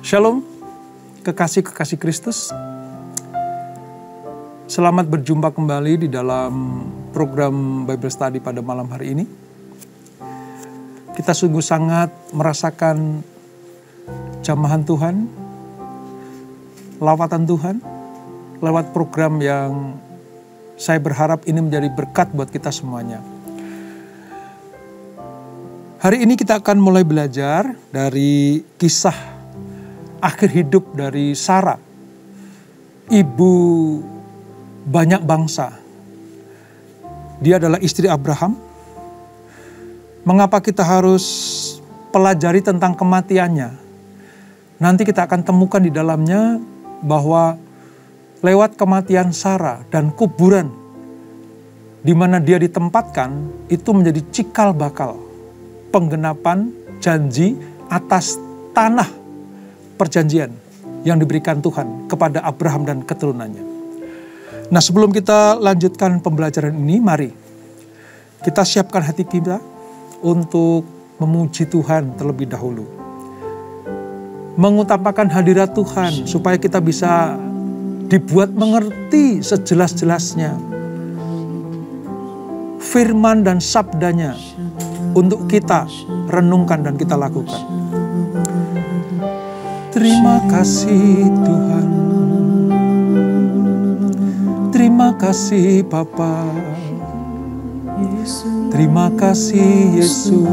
Shalom, kekasih-kekasih Kristus. Selamat berjumpa kembali di dalam program Bible Study pada malam hari ini. Kita sungguh sangat merasakan jamahan Tuhan, lawatan Tuhan, lewat program yang saya berharap ini menjadi berkat buat kita semuanya. Hari ini kita akan mulai belajar dari kisah akhir hidup dari Sarah, ibu banyak bangsa. Dia adalah istri Abraham. Mengapa kita harus pelajari tentang kematiannya? Nanti kita akan temukan di dalamnya bahwa lewat kematian Sarah dan kuburan di mana dia ditempatkan itu menjadi cikal bakal penggenapan janji atas tanah perjanjian yang diberikan Tuhan kepada Abraham dan keturunannya. Nah sebelum kita lanjutkan pembelajaran ini, mari kita siapkan hati kita untuk memuji Tuhan terlebih dahulu. Mengutamakan hadirat Tuhan supaya kita bisa dibuat mengerti sejelas-jelasnya firman dan sabdanya untuk kita renungkan dan kita lakukan. Terima kasih Tuhan. Terima kasih Bapa. Terima kasih Yesus.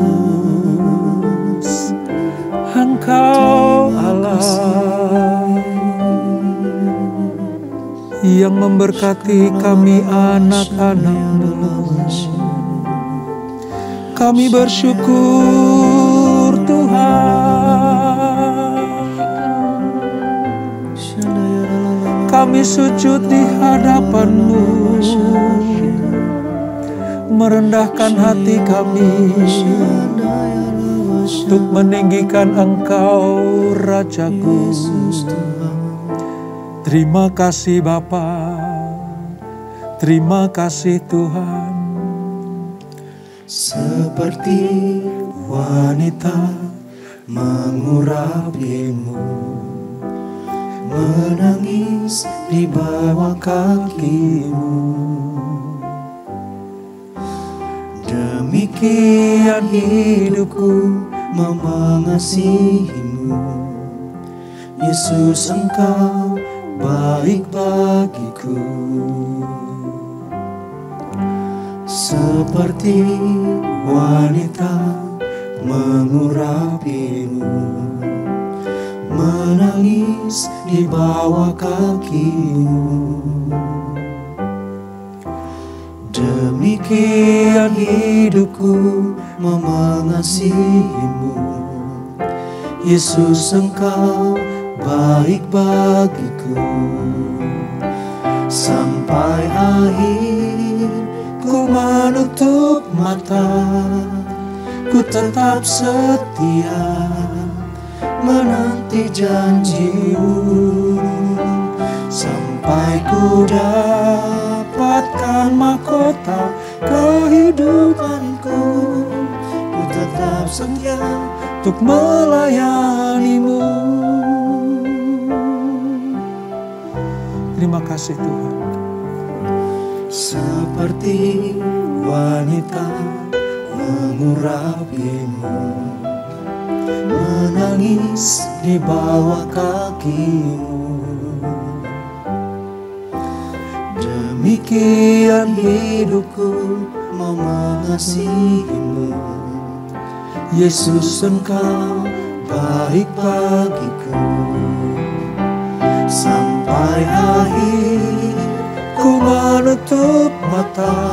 Engkau Allah yang memberkati kami anak-anakmu. Kami bersyukur Tuhan. Kami sujud di hadapanmu. Merendahkan hati kami untuk meninggikan Engkau Rajaku. Terima kasih Bapa. Terima kasih Tuhan seperti wanita mengurapimu menangis di bawah kakimu. Demikian hidupku mengasihimu Yesus engkau baik bagiku. Seperti wanita mengurapimu menangis di bawah kakimu demikian hidupku mengasihimu Yesus engkau baik bagiku. Sampai akhir ku menutup mata Ku tetap setia menanti janjimu. Sampai ku dapatkan mahkota kehidupanku. Ku tetap setia untuk melayanimu. Terima kasih Tuhan. Seperti wanita mengurapimu menangis di bawah kakimu. Demikian hidupku mengasihimu Yesus engkau baik bagiku. Sampai akhir ku menutup mata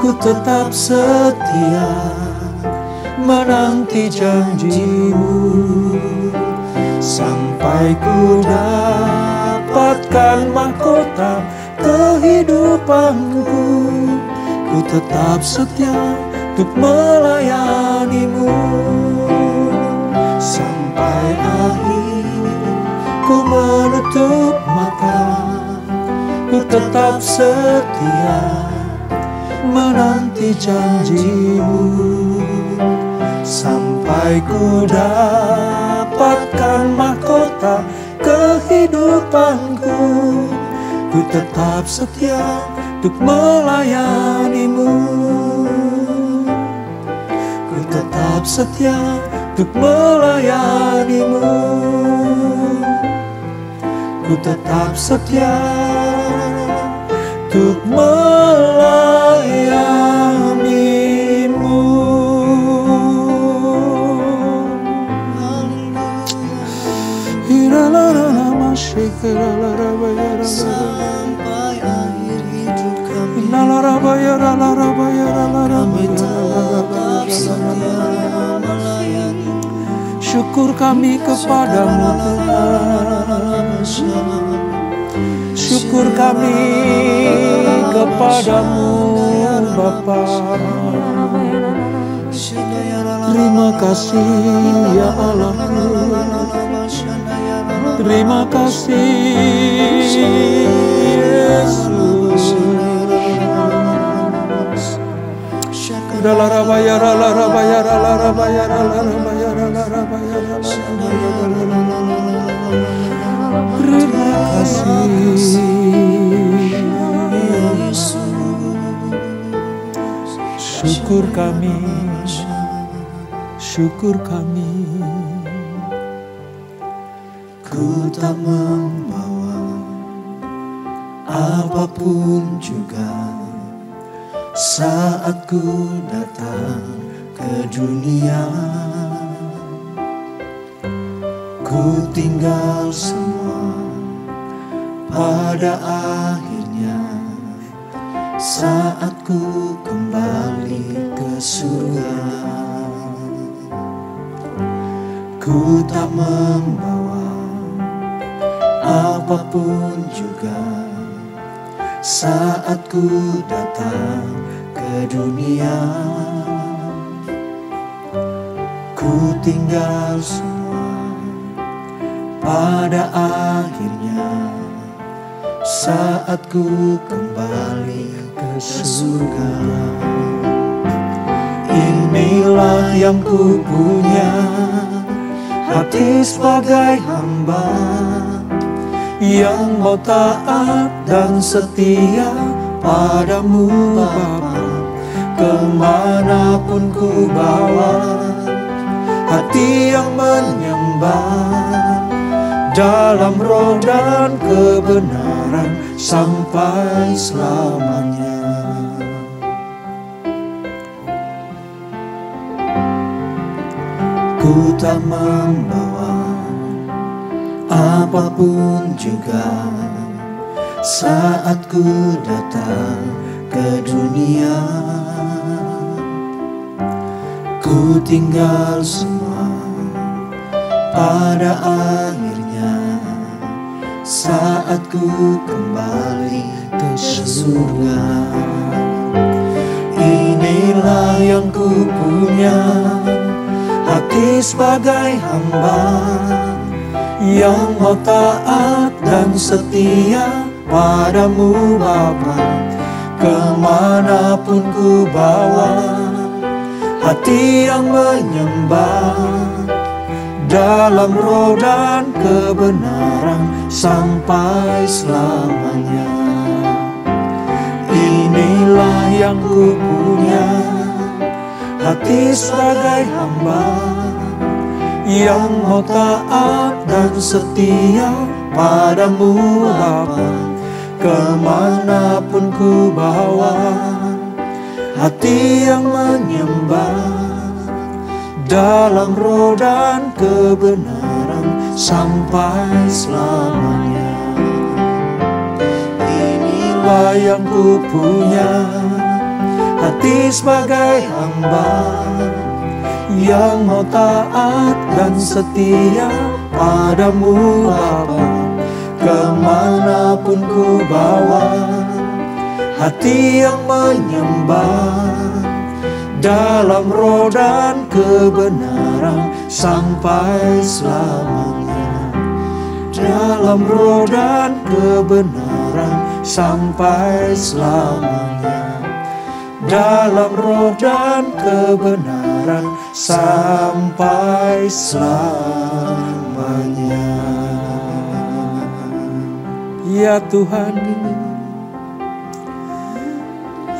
Ku tetap setia menanti janjimu. Sampai ku dapatkan mahkota kehidupanku. Ku tetap setia untuk melayanimu. Sampai akhir ku menutup mata. Ku tetap setia menanti janjimu sampai ku dapatkan mahkota kehidupanku. Ku tetap setia untuk melayanimu. Ku tetap setia untuk melayanimu. Ku tetap setia untuk melayanimu. Sampai akhir hidup kami, kami tetap setia melayani. Syukur kami kepadamu Tuhan Syukur kami kepadamu Bapa. Terima kasih ya Allahku Terima kasih Yesus. Terima kasih Syukur kami Syukur kami Ku tak membawa apa pun juga saat ku datang ke dunia. Ku tinggal semua pada akhirnya saat ku kembali ke surga. Ku tak membawa apa pun juga saat ku datang ke dunia. Ku tinggal semua pada akhirnya saat ku kembali ke surga. Inilah yang ku punya hati sebagai hamba yang mau taat dan setia padamu Bapa ke mana pun ku bawa hati yang menyembah dalam roh dan kebenaran sampai selamanya. Ku tak membawa apa pun juga saat ku datang ke dunia. Ku tinggal semua pada akhirnya saat ku kembali ke surga. Inilah yang ku punya hati sebagai hamba yang mau taat dan setia padamu Bapa. Ke mana pun ku bawa hati yang menyembah. Dalam roh dan kebenaran sampai selamanya. Inilah yang ku punya hati sebagai hamba yang mau taat dan setia padamu Bapa ke mana pun ku bawa hati yang menyembah. Dalam roh kebenaran sampai selamanya. Inilah yang ku punya hati sebagai hamba. Yang mau taat dan setia padamu Bapa ke mana pun ku bawa hati yang menyembah. Dalam roh dan kebenaran sampai selamanya. Dalam roh dan kebenaran sampai selamanya. Dalam roh dan kebenaran sampai selamanya. Ya Tuhan,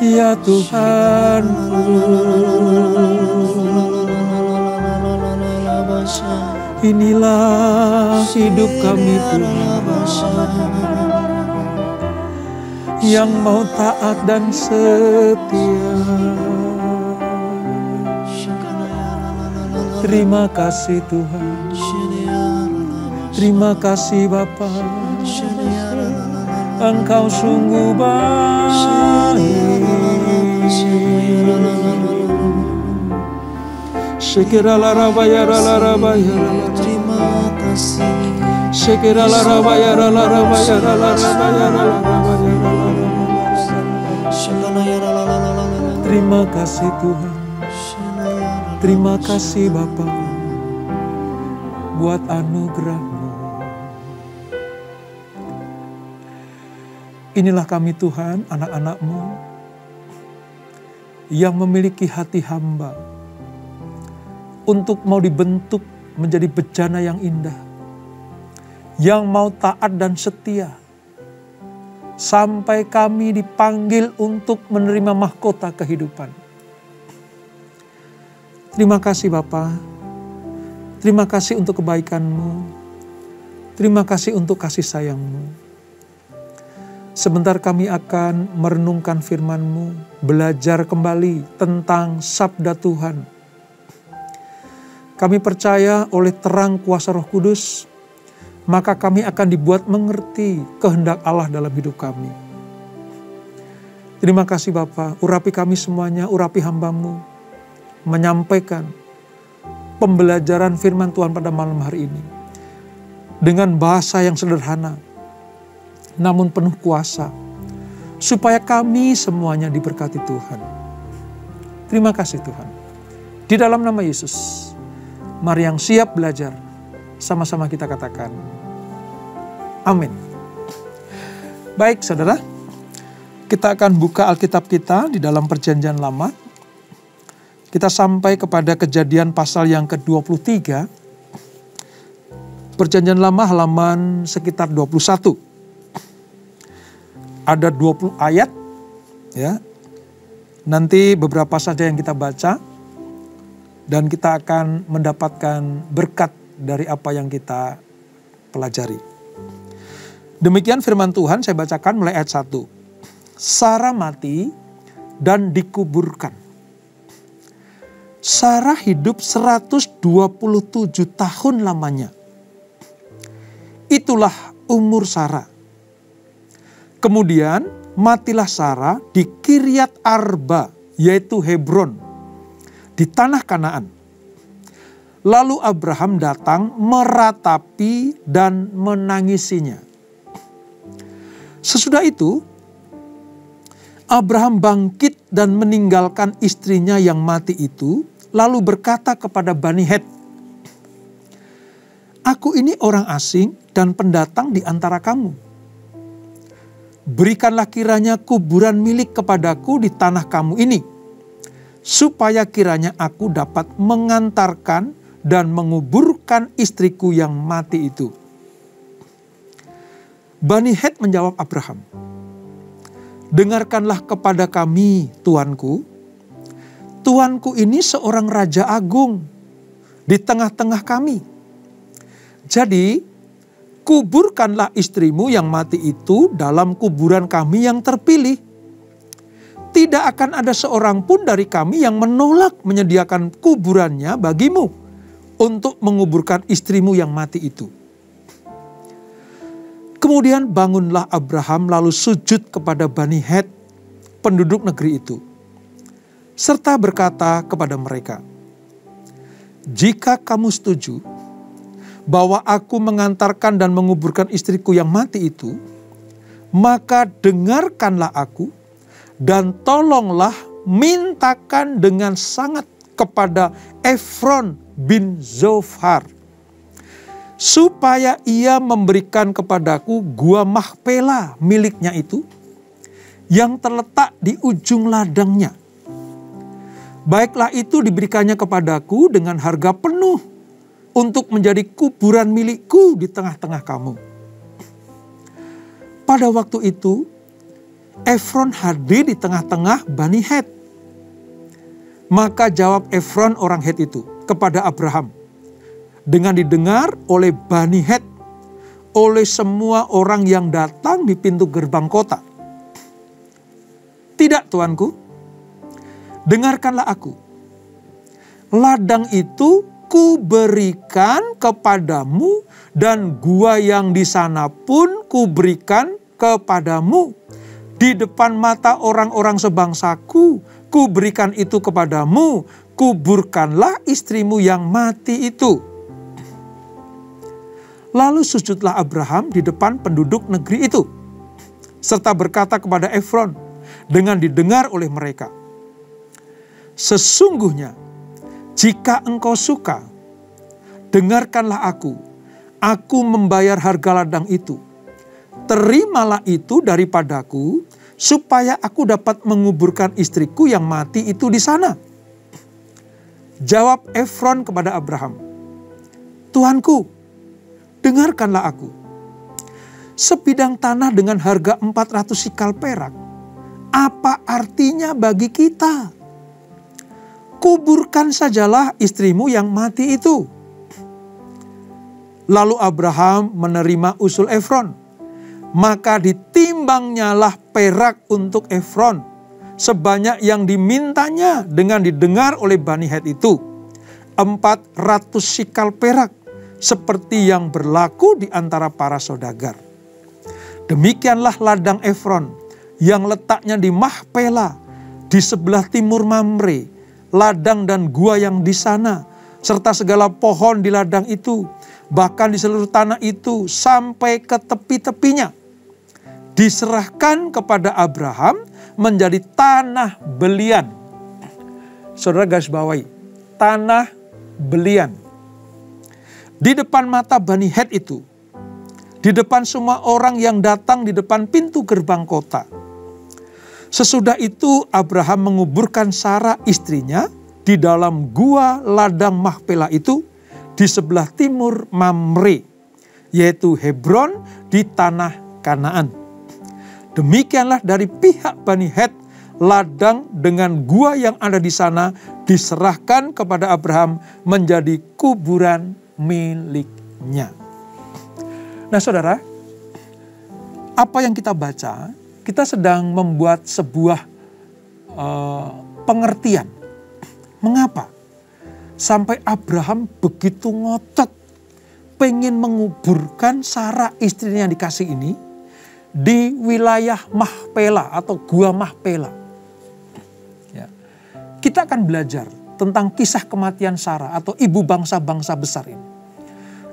ya Tuhan, inilah hidup kami Tuhan yang mau taat dan setia. Terima kasih Tuhan. Terima kasih Bapa. Engkau sungguh baik. Larabaya larabaya Terima kasih Tuhan. Terima kasih Bapa buat anugerahmu. Inilah kami Tuhan, anak-anakmu yang memiliki hati hamba untuk mau dibentuk menjadi bejana yang indah, yang mau taat dan setia, sampai kami dipanggil untuk menerima mahkota kehidupan. Terima kasih Bapa. Terima kasih untuk kebaikanmu. Terima kasih untuk kasih sayangmu. Sebentar kami akan merenungkan firman-Mu, belajar kembali tentang sabda Tuhan. Kami percaya oleh terang kuasa roh kudus, maka kami akan dibuat mengerti kehendak Allah dalam hidup kami. Terima kasih Bapa, urapi kami semuanya, urapi hambamu, menyampaikan pembelajaran firman Tuhan pada malam hari ini. Dengan bahasa yang sederhana, namun penuh kuasa, supaya kami semuanya diberkati Tuhan. Terima kasih Tuhan. Di dalam nama Yesus, mari yang siap belajar, sama-sama kita katakan, amin. Baik saudara, kita akan buka Alkitab kita di dalam perjanjian lama, kita sampai kepada kejadian pasal yang ke-23. Perjanjian lama halaman sekitar 21. Ada 20 ayat ya. Nanti beberapa saja yang kita baca dan kita akan mendapatkan berkat dari apa yang kita pelajari. Demikian firman Tuhan saya bacakan mulai ayat 1. Sarah mati dan dikuburkan. Sarah hidup 127 tahun lamanya. Itulah umur Sarah. Kemudian matilah Sarah di Kiryat Arba, yaitu Hebron, di tanah Kanaan. Lalu Abraham datang meratapi dan menangisinya. Sesudah itu, Abraham bangkit dan meninggalkan istrinya yang mati itu lalu berkata kepada Bani Het, Aku ini orang asing dan pendatang di antara kamu. Berikanlah kiranya kuburan milik kepadaku di tanah kamu ini, supaya kiranya aku dapat mengantarkan dan menguburkan istriku yang mati itu. Bani Het menjawab Abraham, Dengarkanlah kepada kami, Tuanku, tuanku ini seorang raja agung di tengah-tengah kami. Jadi, kuburkanlah istrimu yang mati itu dalam kuburan kami yang terpilih. Tidak akan ada seorang pun dari kami yang menolak menyediakan kuburannya bagimu untuk menguburkan istrimu yang mati itu. Kemudian bangunlah Abraham lalu sujud kepada Bani Het, penduduk negeri itu serta berkata kepada mereka, "Jika kamu setuju bahwa aku mengantarkan dan menguburkan istriku yang mati itu, maka dengarkanlah aku dan tolonglah mintakan dengan sangat kepada Efron bin Zofar supaya ia memberikan kepadaku gua Mahpela miliknya itu yang terletak di ujung ladangnya Baiklah itu diberikannya kepadaku dengan harga penuh untuk menjadi kuburan milikku di tengah-tengah kamu. Pada waktu itu, Efron hadir di tengah-tengah Bani Het. Maka jawab Efron orang Het itu kepada Abraham. Dengan didengar oleh Bani Het, oleh semua orang yang datang di pintu gerbang kota. Tidak tuanku, dengarkanlah aku. Ladang itu kuberikan kepadamu dan gua yang di sana pun kuberikan kepadamu. Di depan mata orang-orang sebangsaku, kuberikan itu kepadamu. Kuburkanlah istrimu yang mati itu. Lalu sujudlah Abraham di depan penduduk negeri itu. Serta berkata kepada Efron dengan didengar oleh mereka. Sesungguhnya jika engkau suka, dengarkanlah aku. Aku membayar harga ladang itu terimalah itu daripadaku, supaya aku dapat menguburkan istriku yang mati itu di sana. Jawab Efron kepada Abraham, Tuanku, dengarkanlah aku. Sebidang tanah dengan harga 400 sikal perak, apa artinya bagi kita? Kuburkan sajalah istrimu yang mati itu. Lalu Abraham menerima usul Efron maka ditimbangnya lah perak untuk Efron sebanyak yang dimintanya dengan didengar oleh Bani Het itu. 400 sikal perak seperti yang berlaku di antara para saudagar. Demikianlah ladang Efron yang letaknya di Mahpela di sebelah timur Mamre, ladang dan gua yang di sana, serta segala pohon di ladang itu, bahkan di seluruh tanah itu sampai ke tepi-tepinya diserahkan kepada Abraham menjadi tanah belian. Saudara garis bawahi, tanah belian. Di depan mata Bani Het itu, di depan semua orang yang datang di depan pintu gerbang kota. Sesudah itu Abraham menguburkan Sarah istrinya di dalam gua ladang Mahpela itu di sebelah timur Mamre, yaitu Hebron di tanah Kanaan. Demikianlah dari pihak Bani Het, ladang dengan gua yang ada di sana diserahkan kepada Abraham menjadi kuburan miliknya. Nah saudara, apa yang kita baca, kita sedang membuat sebuah uh, pengertian. Mengapa? Sampai Abraham begitu ngotot pengen menguburkan Sarah istrinya yang dikasih ini di wilayah Mahpela atau Gua Mahpela. Ya. Kita akan belajar tentang kisah kematian Sarah atau ibu bangsa-bangsa besar ini.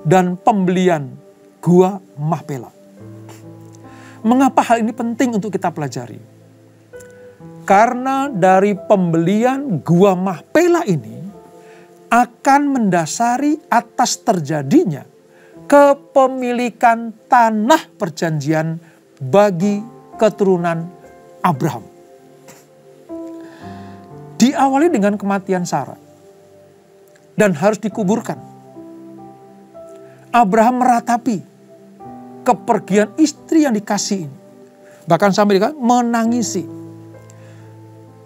Dan pembelian Gua Mahpela. Mengapa hal ini penting untuk kita pelajari? Karena dari pembelian Gua Mahpela ini akan mendasari atas terjadinya kepemilikan tanah perjanjian bagi keturunan Abraham. Diawali dengan kematian Sarah dan harus dikuburkan. Abraham meratapi kepergian istri yang dikasih ini. Bahkan sampai dikatakan menangisi.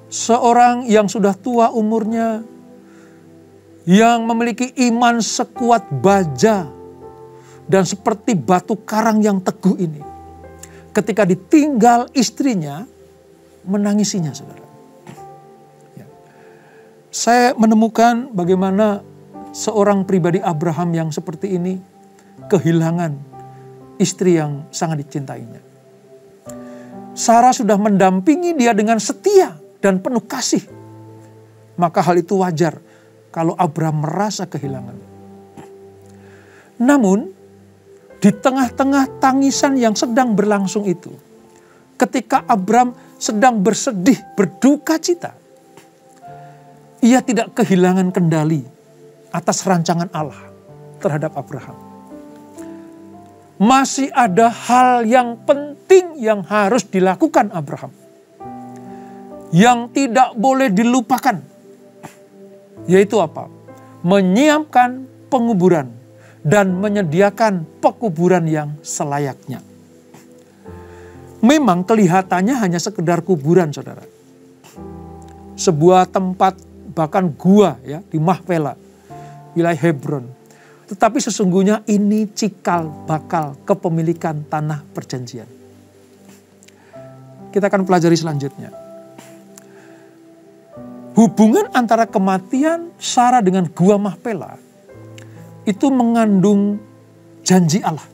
Seorang yang sudah tua umurnya, yang memiliki iman sekuat baja dan seperti batu karang yang teguh ini ketika ditinggal istrinya, menangisinya saudara. Ya. Saya menemukan bagaimana seorang pribadi Abraham yang seperti ini kehilangan istri yang sangat dicintainya. Sarah sudah mendampingi dia dengan setia dan penuh kasih. Maka hal itu wajar kalau Abraham merasa kehilangan. Namun di tengah-tengah tangisan yang sedang berlangsung itu, ketika Abram sedang bersedih, berduka cita, ia tidak kehilangan kendali atas rancangan Allah terhadap Abraham. Masih ada hal yang penting yang harus dilakukan Abraham. Yang tidak boleh dilupakan. Yaitu apa? Menyiapkan penguburan dan menyediakan pekuburan yang selayaknya. memang kelihatannya hanya sekedar kuburan saudara. Sebuah tempat bahkan gua ya di Mahpela, wilayah Hebron. Tetapi sesungguhnya ini cikal bakal kepemilikan tanah perjanjian. Kita akan pelajari selanjutnya. Hubungan antara kematian Sarah dengan gua Mahpela itu mengandung janji Allah.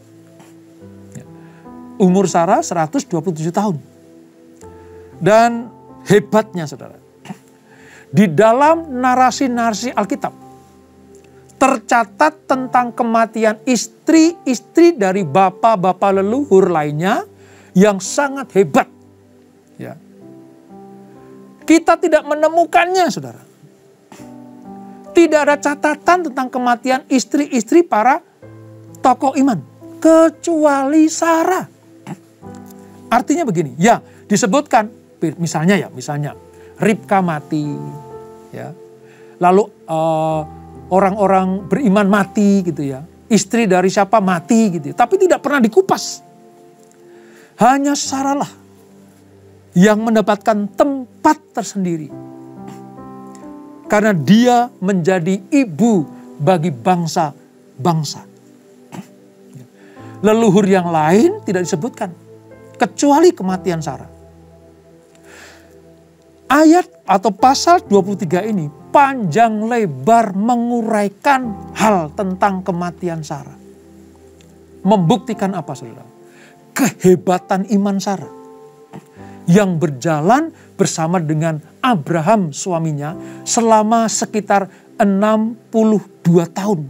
Ya. Umur Sarah 127 tahun. Dan hebatnya saudara, di dalam narasi-narasi Alkitab tercatat tentang kematian istri-istri dari bapak-bapak leluhur lainnya yang sangat hebat. Ya. Kita tidak menemukannya, saudara. Tidak ada catatan tentang kematian istri-istri para tokoh iman. Kecuali Sarah. Artinya begini, ya disebutkan, misalnya ya, misalnya Ribka mati, ya. Lalu eh, orang-orang beriman mati gitu ya. Istri dari siapa mati gitu. Ya. Tapi tidak pernah dikupas. Hanya Sarah yang mendapatkan tempat tersendiri. Karena dia menjadi ibu bagi bangsa-bangsa. Leluhur yang lain tidak disebutkan. Kecuali kematian Sarah ayat atau pasal 23 ini panjang lebar menguraikan hal tentang kematian Sarah. Membuktikan apa saudara? Kehebatan iman Sarah. Yang berjalan bersama dengan Abraham suaminya selama sekitar 62 tahun.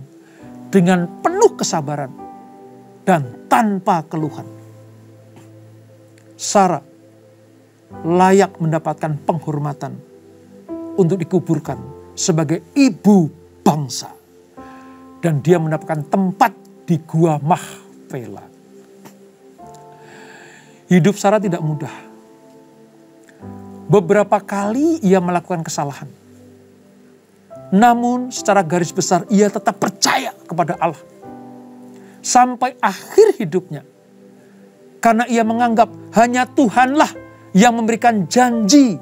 Dengan penuh kesabaran dan tanpa keluhan. Sarah layak mendapatkan penghormatan untuk dikuburkan sebagai ibu bangsa. Dan dia mendapatkan tempat di Gua Mahpela. Hidup Sarah tidak mudah. Beberapa kali ia melakukan kesalahan. Namun secara garis besar ia tetap percaya kepada Allah. Sampai akhir hidupnya. Karena ia menganggap hanya Tuhanlah yang memberikan janji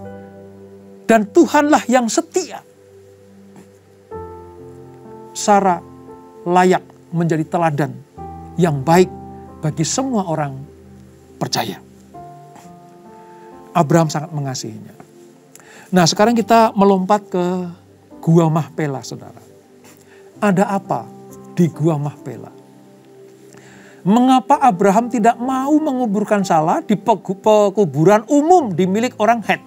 dan Tuhanlah yang setia. Sarah layak menjadi teladan yang baik bagi semua orang percaya. Abraham sangat mengasihinya. Nah sekarang kita melompat ke Gua Mahpela saudara. Ada apa di Gua Mahpela? Mengapa Abraham tidak mau menguburkan salah di pekuburan umum di milik orang Het.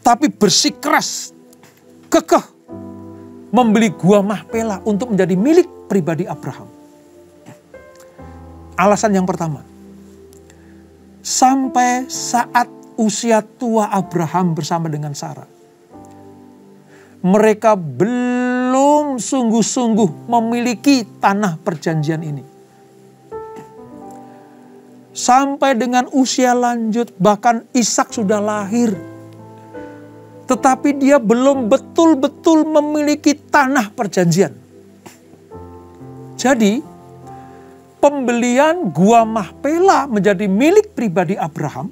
Tapi bersikeras, kekeh membeli gua Mahpela untuk menjadi milik pribadi Abraham. Alasan yang pertama, sampai saat usia tua Abraham bersama dengan Sarah, mereka belum sungguh-sungguh memiliki tanah perjanjian ini. Sampai dengan usia lanjut, bahkan Ishak sudah lahir. Tetapi dia belum betul-betul memiliki tanah perjanjian. Jadi, pembelian Gua Mahpela menjadi milik pribadi Abraham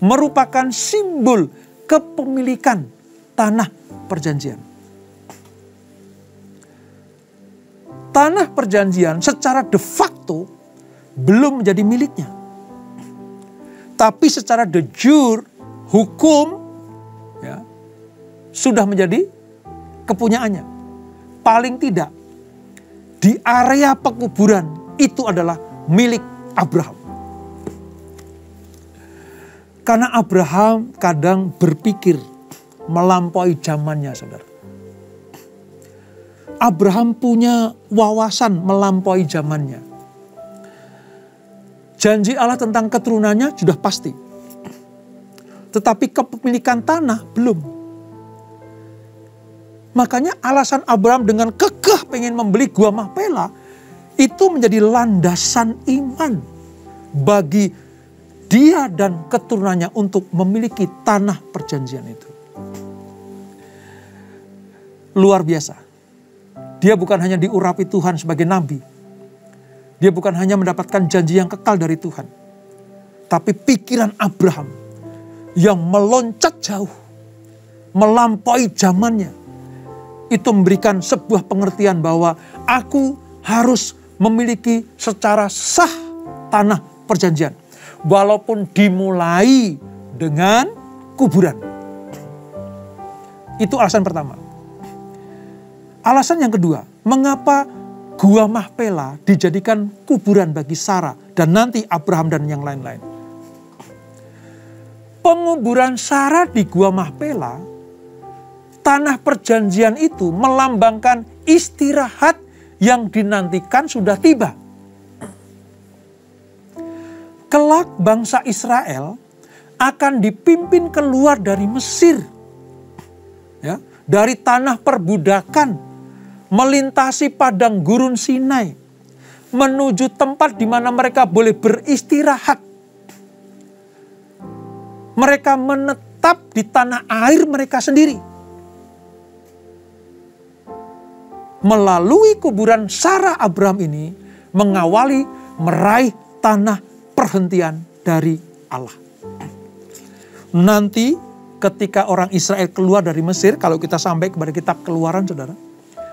merupakan simbol kepemilikan tanah perjanjian. Tanah perjanjian secara de facto belum menjadi miliknya. Tapi secara de jure, hukum ya, sudah menjadi kepunyaannya. Paling tidak di area pekuburan itu adalah milik Abraham. Karena Abraham kadang berpikir melampaui zamannya, saudara. Abraham punya wawasan melampaui zamannya. Janji Allah tentang keturunannya sudah pasti. Tetapi kepemilikan tanah belum. Makanya alasan Abraham dengan kekeh pengen membeli gua Mahpela itu menjadi landasan iman bagi dia dan keturunannya untuk memiliki tanah perjanjian itu luar biasa. Dia bukan hanya diurapi Tuhan sebagai nabi. Dia bukan hanya mendapatkan janji yang kekal dari Tuhan. Tapi pikiran Abraham yang meloncat jauh, melampaui zamannya, itu memberikan sebuah pengertian bahwa aku harus memiliki secara sah tanah perjanjian. Walaupun dimulai dengan kuburan. Itu alasan pertama. Alasan yang kedua, mengapa Gua Mahpela dijadikan kuburan bagi Sarah dan nanti Abraham dan yang lain-lain. Penguburan Sarah di Gua Mahpela, tanah perjanjian itu melambangkan istirahat yang dinantikan sudah tiba. Kelak bangsa Israel akan dipimpin keluar dari Mesir. Ya, dari tanah perbudakan melintasi padang gurun Sinai, menuju tempat di mana mereka boleh beristirahat. Mereka menetap di tanah air mereka sendiri. Melalui kuburan Sarah Abraham ini mengawali meraih tanah perhentian dari Allah. Nanti ketika orang Israel keluar dari Mesir, kalau kita sampai kepada kitab keluaran saudara,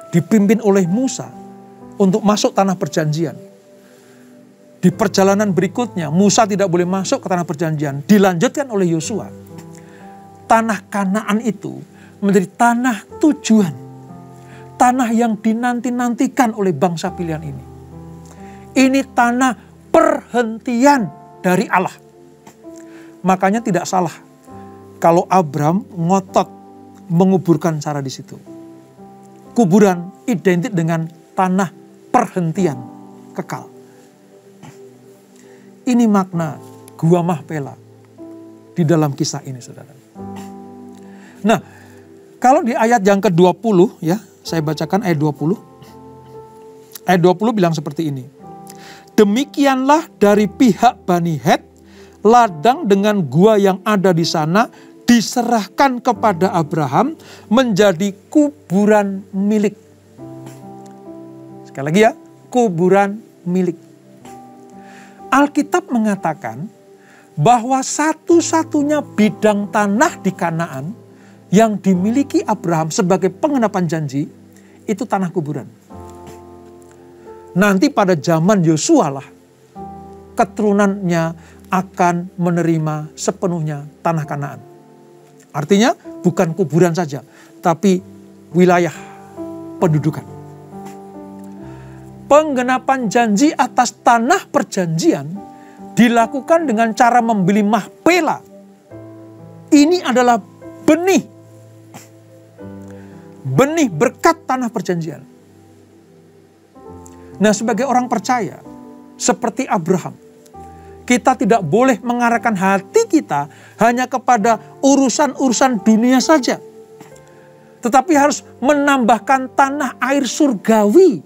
dipimpin oleh Musa untuk masuk tanah perjanjian. Di perjalanan berikutnya, Musa tidak boleh masuk ke tanah perjanjian, dilanjutkan oleh Yosua. Tanah Kanaan itu menjadi tanah tujuan, tanah yang dinanti-nantikan oleh bangsa pilihan ini. Ini tanah perhentian dari Allah. Makanya tidak salah kalau Abram ngotot menguburkan Sarah di situ kuburan identik dengan tanah perhentian kekal. Ini makna gua Mahpela di dalam kisah ini saudara. Nah, kalau di ayat yang ke-20 ya, saya bacakan ayat 20. Ayat 20 bilang seperti ini. Demikianlah dari pihak Bani Het, ladang dengan gua yang ada di sana diserahkan kepada Abraham menjadi kuburan milik. Sekali lagi ya, kuburan milik. Alkitab mengatakan bahwa satu-satunya bidang tanah di Kanaan yang dimiliki Abraham sebagai pengenapan janji itu tanah kuburan. Nanti pada zaman Yosua lah keturunannya akan menerima sepenuhnya tanah Kanaan. Artinya bukan kuburan saja, tapi wilayah pendudukan. Penggenapan janji atas tanah perjanjian dilakukan dengan cara membeli mahpela. Ini adalah benih. Benih berkat tanah perjanjian. Nah sebagai orang percaya, seperti Abraham, kita tidak boleh mengarahkan hati kita hanya kepada urusan-urusan dunia saja. Tetapi harus menambahkan tanah air surgawi.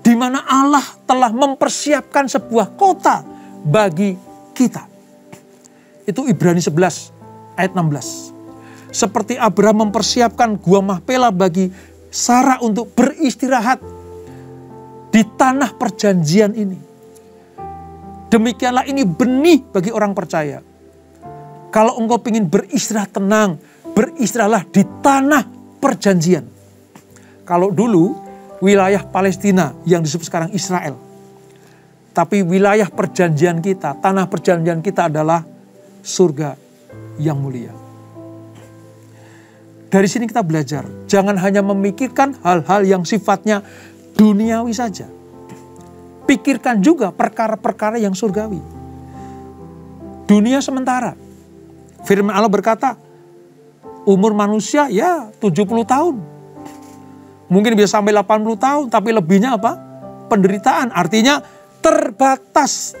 Di mana Allah telah mempersiapkan sebuah kota bagi kita. Itu Ibrani 11 ayat 16. Seperti Abraham mempersiapkan gua Mahpela bagi Sarah untuk beristirahat di tanah perjanjian ini. Demikianlah ini benih bagi orang percaya. Kalau engkau ingin beristirahat tenang, beristirahatlah di tanah perjanjian. Kalau dulu wilayah Palestina yang disebut sekarang Israel. Tapi wilayah perjanjian kita, tanah perjanjian kita adalah surga yang mulia. Dari sini kita belajar, jangan hanya memikirkan hal-hal yang sifatnya duniawi saja pikirkan juga perkara-perkara yang surgawi. Dunia sementara. Firman Allah berkata, umur manusia ya 70 tahun. Mungkin bisa sampai 80 tahun, tapi lebihnya apa? Penderitaan, artinya terbatas.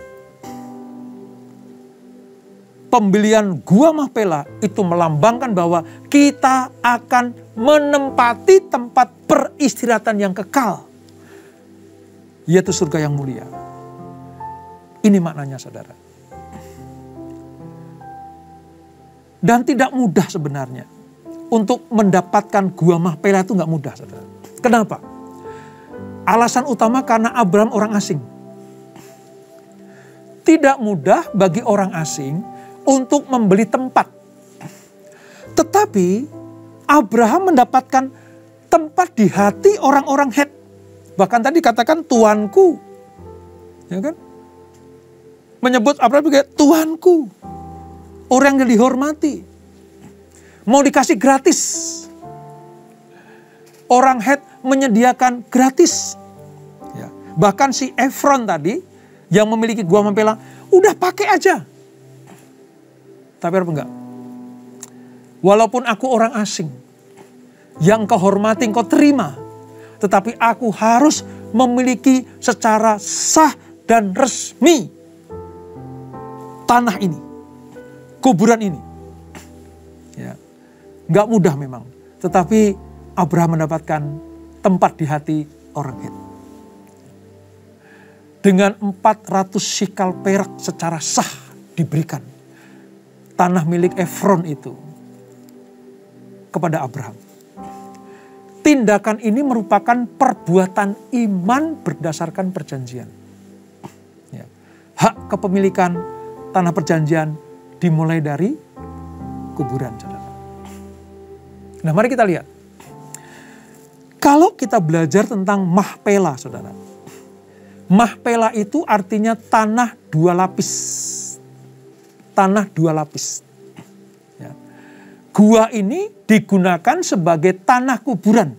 Pembelian gua Mahpela itu melambangkan bahwa kita akan menempati tempat peristirahatan yang kekal yaitu surga yang mulia. Ini maknanya saudara. Dan tidak mudah sebenarnya. Untuk mendapatkan gua mahpela itu nggak mudah saudara. Kenapa? Alasan utama karena Abraham orang asing. Tidak mudah bagi orang asing untuk membeli tempat. Tetapi Abraham mendapatkan tempat di hati orang-orang Het. Bahkan tadi katakan tuanku. Ya kan? Menyebut Abraham sebagai tuanku. Orang yang dihormati. Mau dikasih gratis. Orang Het menyediakan gratis. Ya. Bahkan si Efron tadi yang memiliki gua mempela, udah pakai aja. Tapi apa enggak? Walaupun aku orang asing, yang kau hormati kau terima, tetapi aku harus memiliki secara sah dan resmi tanah ini, kuburan ini. Ya, nggak mudah memang, tetapi Abraham mendapatkan tempat di hati orang itu dengan 400 sikal perak secara sah diberikan tanah milik Efron itu kepada Abraham. Tindakan ini merupakan perbuatan iman berdasarkan perjanjian. Ya. Hak kepemilikan tanah perjanjian dimulai dari kuburan. Saudara. Nah mari kita lihat. Kalau kita belajar tentang mahpela saudara Mahpela itu artinya tanah dua lapis. Tanah dua lapis. Gua ini digunakan sebagai tanah kuburan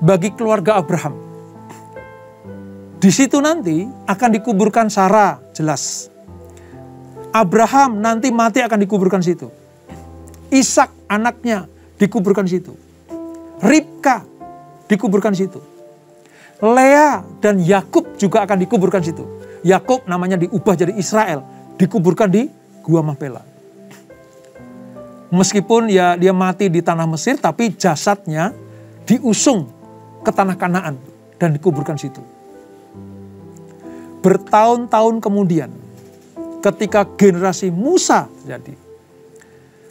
bagi keluarga Abraham. Di situ nanti akan dikuburkan Sarah, jelas. Abraham nanti mati akan dikuburkan situ. Ishak anaknya dikuburkan situ. Ribka dikuburkan situ. Lea dan Yakub juga akan dikuburkan situ. Yakub namanya diubah jadi Israel, dikuburkan di Gua Mahpela. Meskipun ya dia mati di tanah Mesir, tapi jasadnya diusung ke tanah Kanaan dan dikuburkan situ. Bertahun-tahun kemudian, ketika generasi Musa jadi,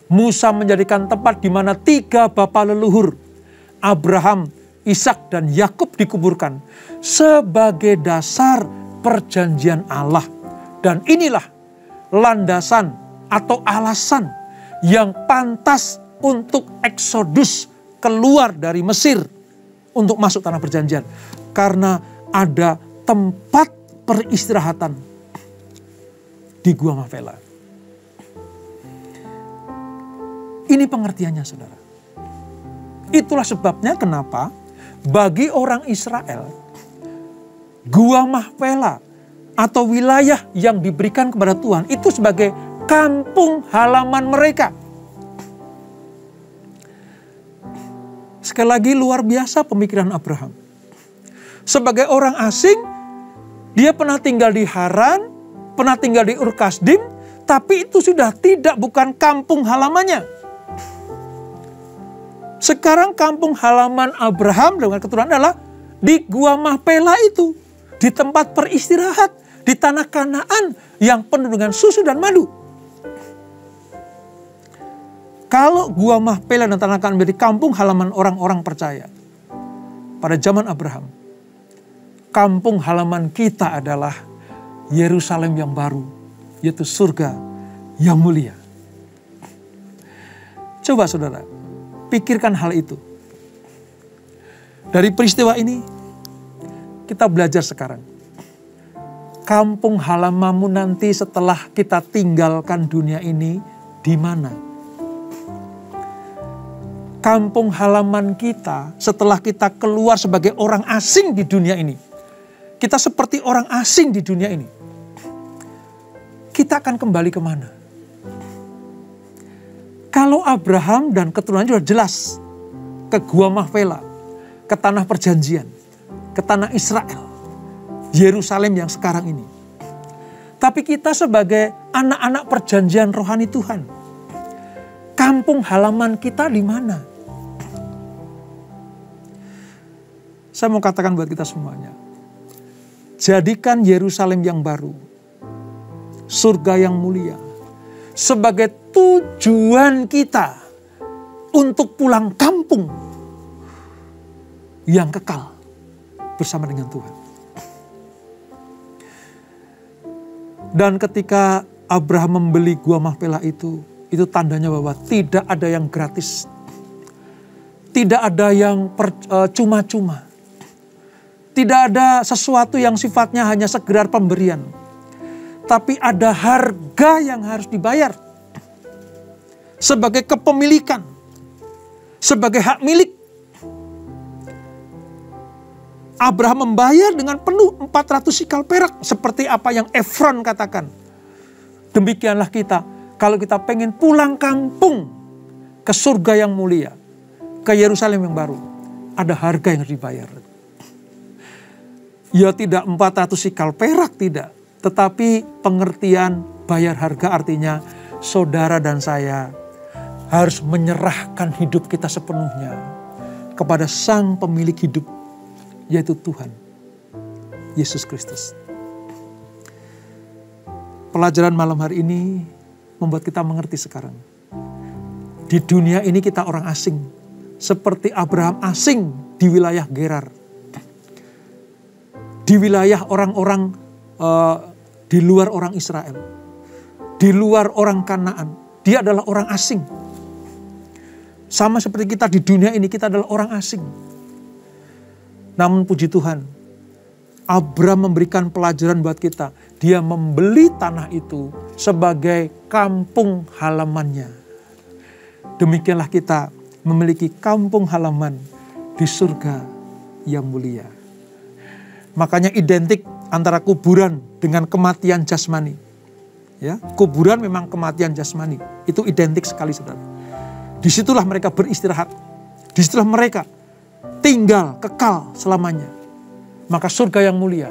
Musa menjadikan tempat di mana tiga bapak leluhur, Abraham, Ishak dan Yakub dikuburkan sebagai dasar perjanjian Allah. Dan inilah landasan atau alasan yang pantas untuk eksodus keluar dari Mesir untuk masuk tanah perjanjian. Karena ada tempat peristirahatan di Gua Mavela. Ini pengertiannya saudara. Itulah sebabnya kenapa bagi orang Israel, Gua Mahpela atau wilayah yang diberikan kepada Tuhan itu sebagai kampung halaman mereka. Sekali lagi luar biasa pemikiran Abraham. Sebagai orang asing, dia pernah tinggal di Haran, pernah tinggal di Urkasdim, tapi itu sudah tidak bukan kampung halamannya. Sekarang kampung halaman Abraham dengan keturunan adalah di Gua Mahpela itu. Di tempat peristirahat. Di tanah kanaan yang penuh dengan susu dan madu. Kalau Gua Mahpela dan tanah kanaan menjadi kampung halaman orang-orang percaya. Pada zaman Abraham. Kampung halaman kita adalah Yerusalem yang baru. Yaitu surga yang mulia. Coba saudara, Pikirkan hal itu. Dari peristiwa ini, kita belajar sekarang. Kampung halamamu nanti setelah kita tinggalkan dunia ini, di mana? Kampung halaman kita setelah kita keluar sebagai orang asing di dunia ini. Kita seperti orang asing di dunia ini. Kita akan kembali ke mana? Kalau Abraham dan keturunannya sudah jelas ke Gua Mahpela, ke tanah perjanjian, ke tanah Israel, Yerusalem yang sekarang ini. Tapi kita sebagai anak-anak perjanjian rohani Tuhan, kampung halaman kita di mana? Saya mau katakan buat kita semuanya, jadikan Yerusalem yang baru, surga yang mulia, sebagai tujuan kita untuk pulang kampung yang kekal bersama dengan Tuhan. Dan ketika Abraham membeli gua Mahpelah itu, itu tandanya bahwa tidak ada yang gratis. Tidak ada yang eh, cuma-cuma. Tidak ada sesuatu yang sifatnya hanya sekedar pemberian. Tapi ada harga yang harus dibayar. Sebagai kepemilikan. Sebagai hak milik. Abraham membayar dengan penuh 400 sikal perak. Seperti apa yang Efron katakan. Demikianlah kita. Kalau kita pengen pulang kampung ke surga yang mulia. Ke Yerusalem yang baru. Ada harga yang harus dibayar. Ya tidak 400 sikal perak tidak. Tetapi pengertian bayar harga artinya saudara dan saya harus menyerahkan hidup kita sepenuhnya kepada sang pemilik hidup yaitu Tuhan Yesus Kristus. Pelajaran malam hari ini membuat kita mengerti sekarang. Di dunia ini kita orang asing. Seperti Abraham asing di wilayah Gerar di wilayah orang-orang uh, di luar orang Israel, di luar orang Kanaan. Dia adalah orang asing. Sama seperti kita di dunia ini, kita adalah orang asing. Namun puji Tuhan, Abraham memberikan pelajaran buat kita. Dia membeli tanah itu sebagai kampung halamannya. Demikianlah kita memiliki kampung halaman di surga yang mulia. Makanya identik antara kuburan dengan kematian jasmani. Ya, kuburan memang kematian jasmani. Itu identik sekali saudara. Di situlah mereka beristirahat. Di situlah mereka tinggal kekal selamanya. Maka surga yang mulia,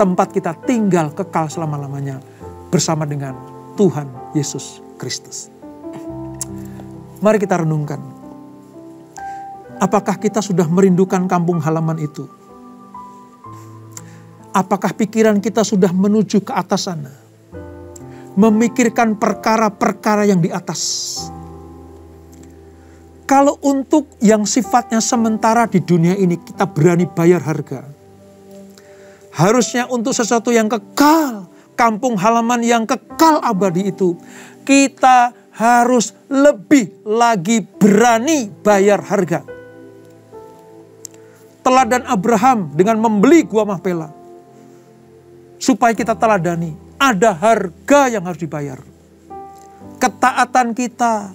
tempat kita tinggal kekal selama-lamanya bersama dengan Tuhan Yesus Kristus. Mari kita renungkan. Apakah kita sudah merindukan kampung halaman itu? Apakah pikiran kita sudah menuju ke atas sana? Memikirkan perkara-perkara yang di atas. Kalau untuk yang sifatnya sementara di dunia ini kita berani bayar harga. Harusnya untuk sesuatu yang kekal, kampung halaman yang kekal abadi itu, kita harus lebih lagi berani bayar harga. Teladan Abraham dengan membeli gua Mahpelah supaya kita teladani. Ada harga yang harus dibayar. Ketaatan kita,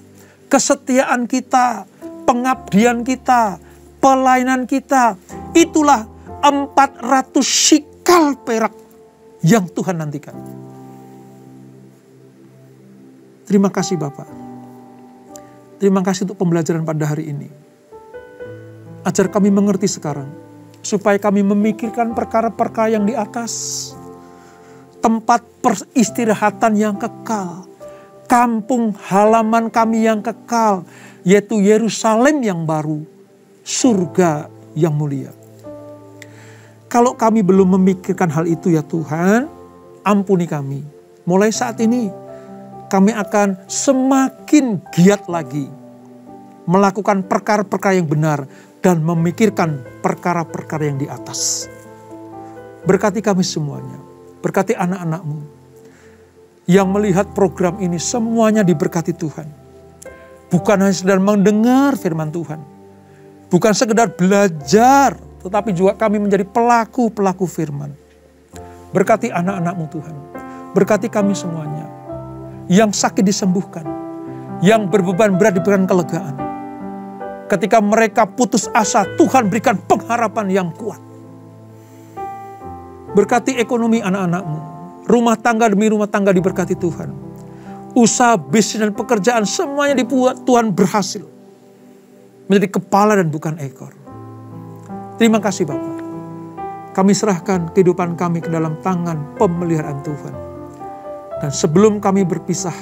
kesetiaan kita, pengabdian kita, pelayanan kita, itulah 400 sikal perak yang Tuhan nantikan. Terima kasih Bapak. Terima kasih untuk pembelajaran pada hari ini. Ajar kami mengerti sekarang. Supaya kami memikirkan perkara-perkara yang di atas tempat peristirahatan yang kekal, kampung halaman kami yang kekal, yaitu Yerusalem yang baru, surga yang mulia. Kalau kami belum memikirkan hal itu ya Tuhan, ampuni kami. Mulai saat ini kami akan semakin giat lagi melakukan perkara-perkara yang benar dan memikirkan perkara-perkara yang di atas. Berkati kami semuanya. Berkati anak-anakmu yang melihat program ini semuanya diberkati Tuhan. Bukan hanya sedang mendengar firman Tuhan. Bukan sekedar belajar, tetapi juga kami menjadi pelaku-pelaku firman. Berkati anak-anakmu Tuhan. Berkati kami semuanya. Yang sakit disembuhkan. Yang berbeban berat diberikan kelegaan. Ketika mereka putus asa, Tuhan berikan pengharapan yang kuat. Berkati ekonomi anak-anakmu. Rumah tangga demi rumah tangga diberkati Tuhan. Usaha, bisnis, dan pekerjaan semuanya dibuat Tuhan berhasil. Menjadi kepala dan bukan ekor. Terima kasih Bapak. Kami serahkan kehidupan kami ke dalam tangan pemeliharaan Tuhan. Dan sebelum kami berpisah,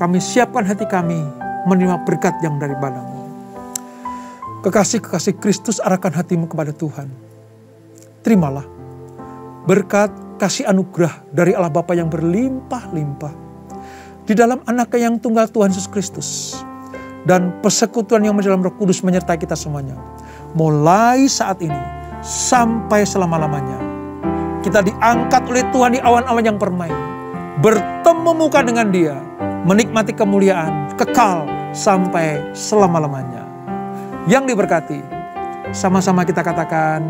kami siapkan hati kami menerima berkat yang dari balamu. Kekasih-kekasih Kristus arahkan hatimu kepada Tuhan. Terimalah berkat kasih anugerah dari Allah Bapa yang berlimpah-limpah di dalam anaknya yang tunggal Tuhan Yesus Kristus dan persekutuan yang dalam Roh Kudus menyertai kita semuanya mulai saat ini sampai selama-lamanya Kita diangkat oleh Tuhan di awan-awan yang permai. Bertemu muka dengan dia. Menikmati kemuliaan kekal sampai selama-lamanya. Yang diberkati. Sama-sama kita katakan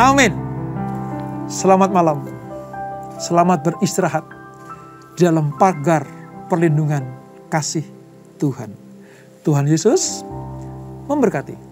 amin. Selamat malam. Selamat beristirahat dalam pagar perlindungan kasih Tuhan. Tuhan Yesus memberkati.